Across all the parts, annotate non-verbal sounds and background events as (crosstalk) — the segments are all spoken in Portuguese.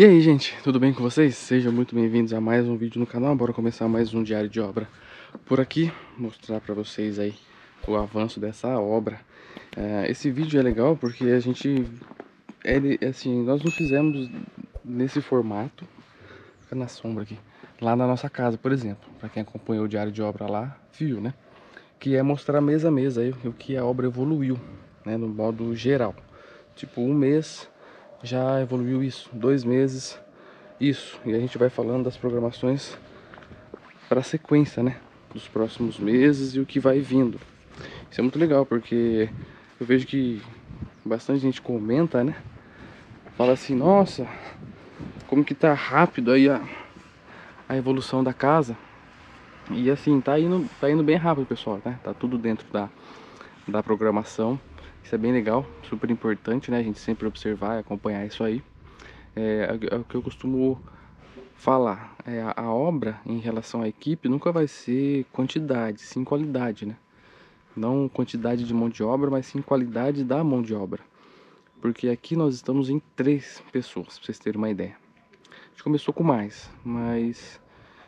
E aí, gente, tudo bem com vocês? Sejam muito bem-vindos a mais um vídeo no canal. Bora começar mais um diário de obra por aqui, mostrar para vocês aí o avanço dessa obra. É, esse vídeo é legal porque a gente, é, assim, nós não fizemos nesse formato, fica na sombra aqui, lá na nossa casa, por exemplo, para quem acompanhou o diário de obra lá, viu, né? Que é mostrar mês a mês aí o que a obra evoluiu, né, no modo geral. Tipo, um mês já evoluiu isso, dois meses, isso. E a gente vai falando das programações para a sequência, né? Dos próximos meses e o que vai vindo. Isso é muito legal, porque eu vejo que bastante gente comenta, né? Fala assim, nossa, como que tá rápido aí a, a evolução da casa. E assim, tá indo, tá indo bem rápido, pessoal, né? Tá tudo dentro da, da programação. Isso é bem legal, super importante, né? A gente sempre observar e acompanhar isso aí. É, é, o que eu costumo falar. É, a, obra, em relação à equipe, nunca vai ser quantidade, sim qualidade, né? Não quantidade de mão de obra, mas sim qualidade da mão de obra. Porque aqui nós estamos em três pessoas, pra vocês terem uma ideia. A gente começou com mais, mas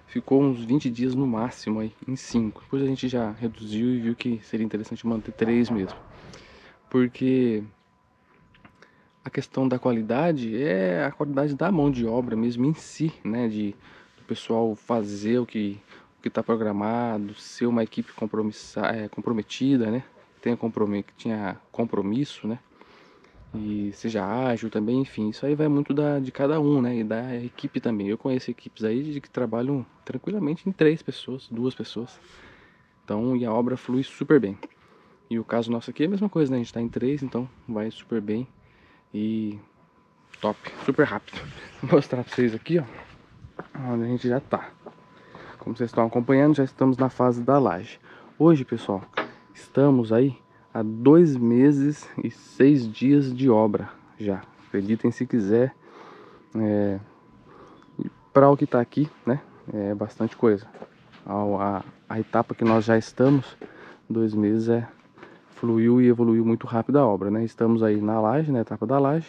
ficou uns 20 dias no máximo aí, em cinco. Depois a gente já reduziu e viu que seria interessante manter três mesmo porque a questão da qualidade é a qualidade da mão de obra mesmo em si, né? De do pessoal fazer o que o que está programado, ser uma equipe é, comprometida, né? Tenha compromisso, tinha compromisso, né? E seja ágil também, enfim, isso aí vai muito da, de cada um, né? E da equipe também. Eu conheço equipes aí de que trabalham tranquilamente em três pessoas, duas pessoas. Então, e a obra flui super bem. E o caso nosso aqui é a mesma coisa, né? A gente tá em três, então vai super bem. E top, super rápido. (laughs) Vou mostrar pra vocês aqui, ó. Onde a gente já tá. Como vocês estão acompanhando, já estamos na fase da laje. Hoje, pessoal, estamos aí há dois meses e seis dias de obra já. Acreditem se quiser. É... Para o que tá aqui, né? É bastante coisa. A, a, a etapa que nós já estamos, dois meses é fluiu e evoluiu muito rápido a obra, né? Estamos aí na laje, na etapa da laje.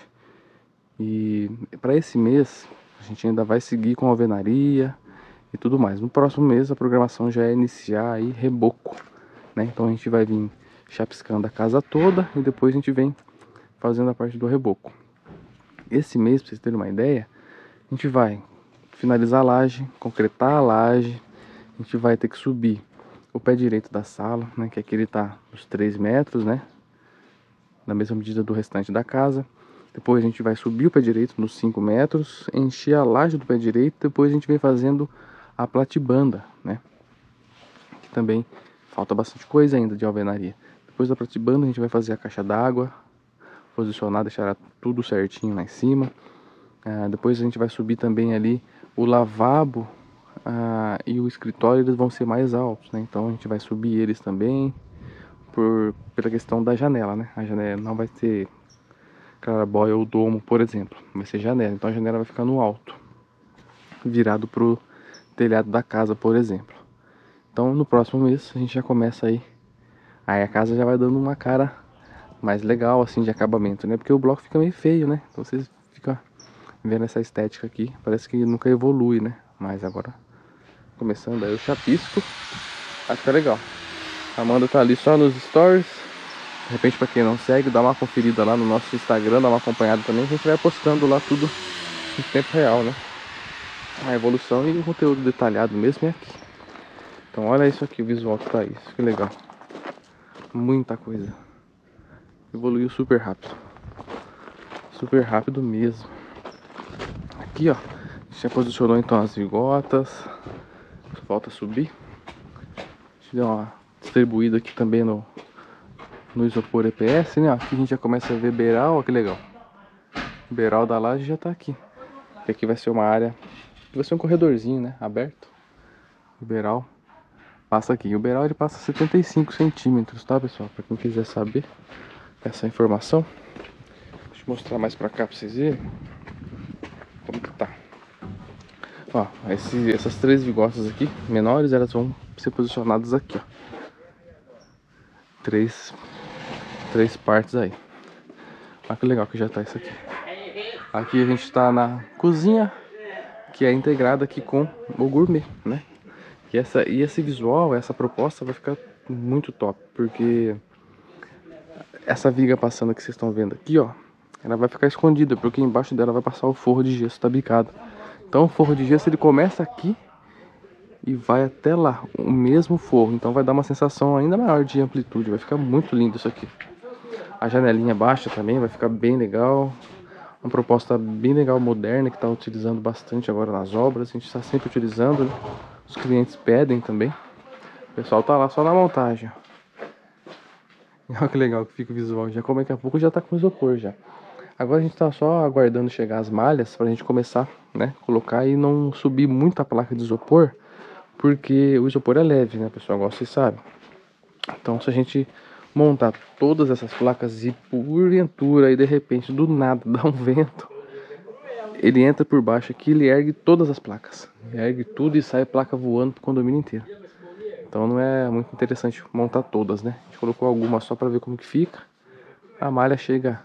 E para esse mês a gente ainda vai seguir com alvenaria e tudo mais. No próximo mês a programação já é iniciar aí reboco, né? Então a gente vai vir chapiscando a casa toda e depois a gente vem fazendo a parte do reboco. Esse mês, para vocês terem uma ideia, a gente vai finalizar a laje, concretar a laje, a gente vai ter que subir o pé direito da sala, né, que aqui ele tá nos 3 metros, né, na mesma medida do restante da casa. Depois a gente vai subir o pé direito nos 5 metros, encher a laje do pé direito, depois a gente vem fazendo a platibanda, né, que também falta bastante coisa ainda de alvenaria. Depois da platibanda a gente vai fazer a caixa d'água, posicionar, deixar tudo certinho lá em cima. Ah, depois a gente vai subir também ali o lavabo ah, e o escritório eles vão ser mais altos, né? Então a gente vai subir eles também por, pela questão da janela, né? A janela não vai ser claraboia ou domo, por exemplo, vai ser janela. Então a janela vai ficar no alto, virado pro telhado da casa, por exemplo. Então no próximo mês a gente já começa aí, aí a casa já vai dando uma cara mais legal assim de acabamento, né? Porque o bloco fica meio feio, né? Então vocês ficam vendo essa estética aqui, parece que nunca evolui, né? Mas agora Começando aí o chapisco. Acho que é legal. A Amanda tá ali só nos stories. De repente, para quem não segue, dá uma conferida lá no nosso Instagram, dá uma acompanhada também. A gente vai postando lá tudo em tempo real, né? A evolução e o conteúdo detalhado mesmo é aqui. Então olha isso aqui, o visual que tá isso, que legal. Muita coisa. Evoluiu super rápido. Super rápido mesmo. Aqui ó, já posicionou então as vigotas falta subir. Deixa eu dar uma distribuída aqui também no, no isopor EPS, né? Aqui a gente já começa a ver beiral, ó que legal. O beiral da laje já tá aqui. E aqui vai ser uma área, vai ser um corredorzinho, né? Aberto. O beiral passa aqui. O beiral ele passa 75 centímetros, tá pessoal? Para quem quiser saber essa informação. Deixa eu mostrar mais pra cá pra vocês verem como que tá. Ó, esse, essas três vigotas aqui, menores, elas vão ser posicionadas aqui, ó. Três, três partes aí. Olha que legal que já tá isso aqui. Aqui a gente está na cozinha, que é integrada aqui com o gourmet, né? E, essa, e esse visual, essa proposta vai ficar muito top, porque essa viga passando que vocês estão vendo aqui, ó, ela vai ficar escondida, porque embaixo dela vai passar o forro de gesso tabicado. Então o forro de gesso ele começa aqui e vai até lá, o mesmo forro. Então vai dar uma sensação ainda maior de amplitude, vai ficar muito lindo isso aqui. A janelinha baixa também vai ficar bem legal. Uma proposta bem legal, moderna, que está utilizando bastante agora nas obras. A gente está sempre utilizando, né? Os clientes pedem também. O pessoal tá lá só na montagem. Olha que legal que fica o visual. Já como daqui a pouco já tá com isopor já. Agora a gente tá só aguardando chegar as malhas pra gente começar, né? Colocar e não subir muito a placa de isopor. Porque o isopor é leve, né, pessoal? Igual vocês sabem. Então se a gente montar todas essas placas e porventura e de repente do nada (laughs) dá um vento, ele entra por baixo aqui, ele ergue todas as placas, ergue tudo e sai placa voando pro condomínio inteiro. Então não é muito interessante montar todas, né? A gente colocou algumas só para ver como que fica. A malha chega,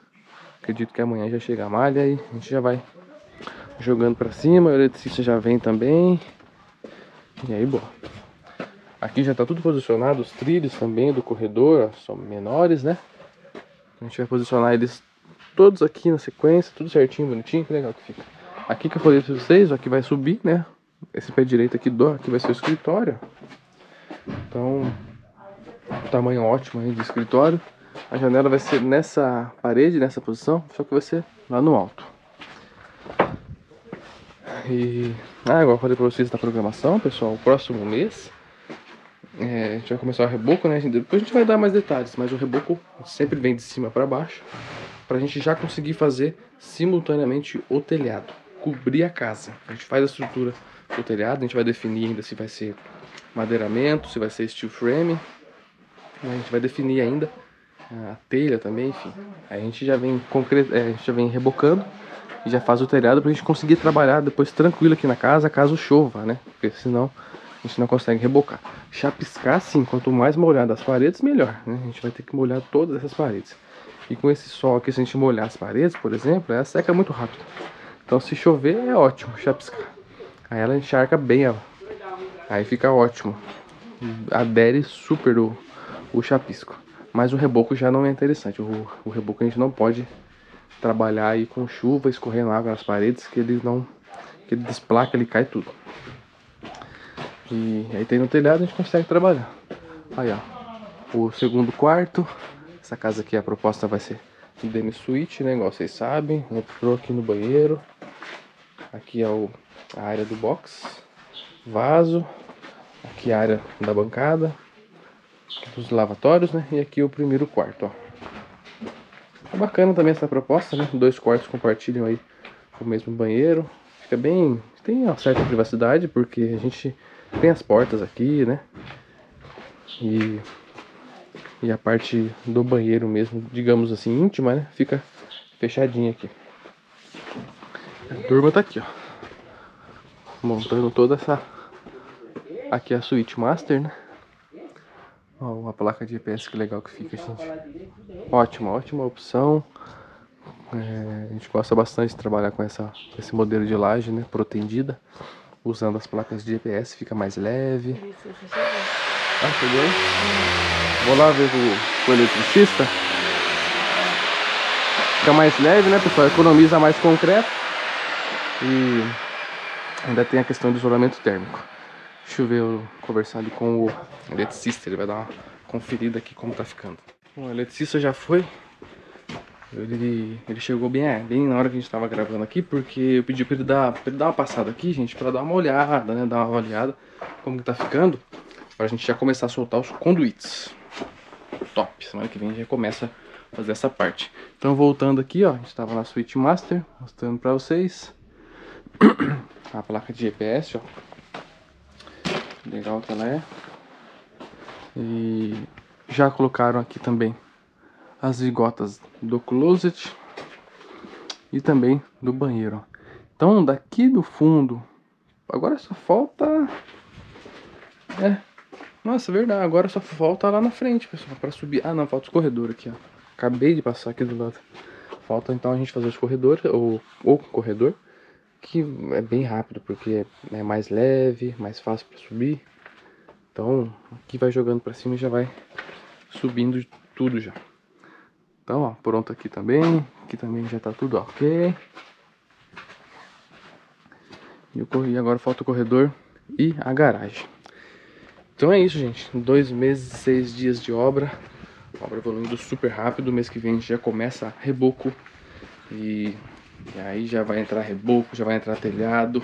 acredito que amanhã já chega a malha e a gente já vai jogando para cima, o eletricista já vem também. E aí, boa. Aqui já está tudo posicionado, os trilhos também do corredor são menores, né? A gente vai posicionar eles todos aqui na sequência, tudo certinho, bonitinho, que legal que fica. Aqui que eu falei para vocês, aqui vai subir, né? Esse pé direito aqui do, aqui vai ser o escritório. Então, tamanho ótimo aí de escritório. A janela vai ser nessa parede, nessa posição, só que vai ser lá no alto. E, ah, igual eu falei para vocês da programação, pessoal, o próximo mês é, a gente vai começar o reboco, né? Depois a gente vai dar mais detalhes, mas o reboco sempre vem de cima para baixo, para a gente já conseguir fazer simultaneamente o telhado, cobrir a casa. A gente faz a estrutura do telhado, a gente vai definir ainda se vai ser madeiramento, se vai ser steel frame, a gente vai definir ainda a telha também, enfim. Aí a gente já vem concre... É, a gente já vem rebocando e já faz o telhado para a gente conseguir trabalhar depois tranquilo aqui na casa, caso chova, né? Porque senão a gente não consegue rebocar. Chapiscar, sim, quanto mais molhado as paredes, melhor. Né? A gente vai ter que molhar todas essas paredes. E com esse sol aqui, se a gente molhar as paredes, por exemplo, ela seca muito rápido. Então se chover, é ótimo chapiscar. Aí ela encharca bem ela. Aí fica ótimo. Adere super o, o chapisco. Mas o reboco já não é interessante. O, o reboco a gente não pode trabalhar aí com chuva, escorrendo água nas paredes, que ele não... que ele desplaca, ele cai tudo. E aí tem no telhado a gente consegue trabalhar. Aí ó, o segundo quarto. Essa casa aqui a proposta vai ser de demi suíte, né? Igual vocês sabem. Entrou aqui no banheiro. Aqui é o, a área do box. Vaso. Aqui a área da bancada. Dos lavatórios, né? E aqui o primeiro quarto, ó. É bacana também essa proposta, né? Dois quartos compartilham aí o mesmo banheiro. Fica bem... Tem uma certa privacidade, porque a gente tem as portas aqui, né? E, e a parte do banheiro mesmo, digamos assim, íntima, né? Fica fechadinha aqui. A turma tá aqui, ó. Montando toda essa... Aqui é a suíte master, né? Ó, uma placa de GPS que legal que fica, gente. Ótima, ótima opção. É, a gente gosta bastante de trabalhar com essa, esse modelo de laje, né? Protendida usando as placas de GPS, fica mais leve. Ah, chegou? Vou lá ver o, o eletricista. Fica mais leve, né, pessoal? Economiza mais concreto. E ainda tem a questão do isolamento térmico. Deixa eu ver, eu conversar ali com o eletricista, ele vai dar uma conferida aqui como tá ficando. Bom, o eletricista já foi, ele, ele chegou bem, é, bem na hora que a gente tava gravando aqui, porque eu pedi pra ele, dar, pra ele dar uma passada aqui, gente, pra dar uma olhada, né, dar uma olhada como que tá ficando, pra gente já começar a soltar os conduítes. Top, semana que vem a gente já começa a fazer essa parte. Então voltando aqui, ó, a gente tava na Switch Master, mostrando pra vocês (coughs) a placa de GPS, ó. Legal que ela é. E já colocaram aqui também as vigotas do closet e também do banheiro. Então daqui do fundo, agora só falta... É, nossa, verdade, agora só falta lá na frente, pessoal, para subir. Ah não, falta os corredores aqui, ó. Acabei de passar aqui do lado. Falta então a gente fazer os corredores, ou, ou corredor, que é bem rápido, porque é mais leve, mais fácil para subir. Então, aqui vai jogando para cima e já vai subindo tudo já. Então, ó, pronto aqui também. Aqui também já tá tudo ok. E, e agora falta o corredor e a garagem. Então é isso, gente. Dois meses, seis dias de obra. obra evoluindo super rápido. Mês que vem já começa reboco. E, e aí já vai entrar reboco, já vai entrar telhado.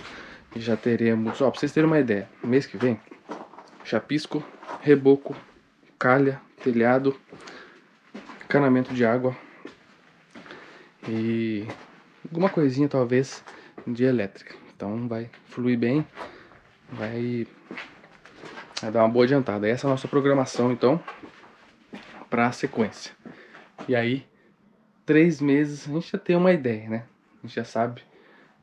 E já teremos... Ó, pra vocês terem uma ideia. Mês que vem, chapisco, reboco, calha, telhado, encanamento de água. E alguma coisinha talvez de elétrica. Então vai fluir bem, vai, vai dar uma boa adiantada. Essa é a nossa programação então para a sequência. E aí, três meses, a gente já tem uma ideia, né? A gente já sabe,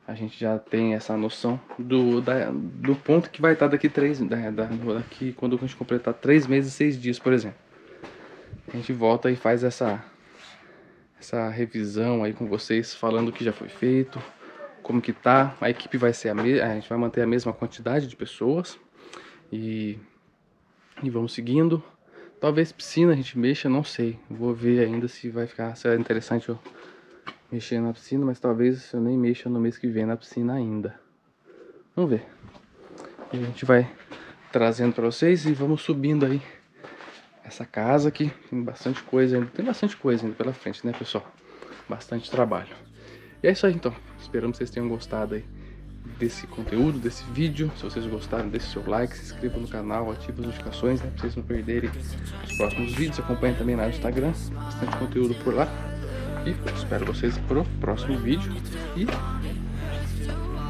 a gente já tem essa noção do, da, do ponto que vai estar daqui três, da, da, daqui quando a gente completar três meses e seis dias, por exemplo. A gente volta e faz essa essa revisão aí com vocês, falando o que já foi feito, como que tá. A equipe vai ser a mesma, a gente vai manter a mesma quantidade de pessoas e, e vamos seguindo. Talvez piscina a gente mexa, não sei. Vou ver ainda se vai ficar, se é interessante eu mexer na piscina, mas talvez eu nem mexa no mês que vem na piscina ainda. Vamos ver. E a gente vai trazendo para vocês e vamos subindo aí essa casa aqui. Tem bastante coisa ainda, tem bastante coisa ainda pela frente, né, pessoal? Bastante trabalho. E é isso aí então. Esperamos que vocês tenham gostado aí desse conteúdo, desse vídeo. Se vocês gostaram, deixe seu like, se inscreva no canal, ative as notificações, né? Pra vocês não perderem os próximos vídeos. Acompanhe também no Instagram, bastante conteúdo por lá. Espero vocês pro próximo vídeo. E.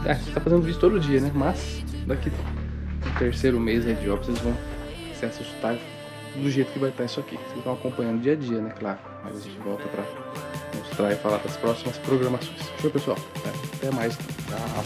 É, você tá fazendo vídeo todo dia, né? Mas daqui no terceiro mês aí de obra vocês vão se assustar do jeito que vai estar isso aqui. Vocês estão acompanhando dia a dia, né? Claro. Mas a gente volta pra mostrar e falar das próximas programações. Show, pessoal? Até mais. Tchau.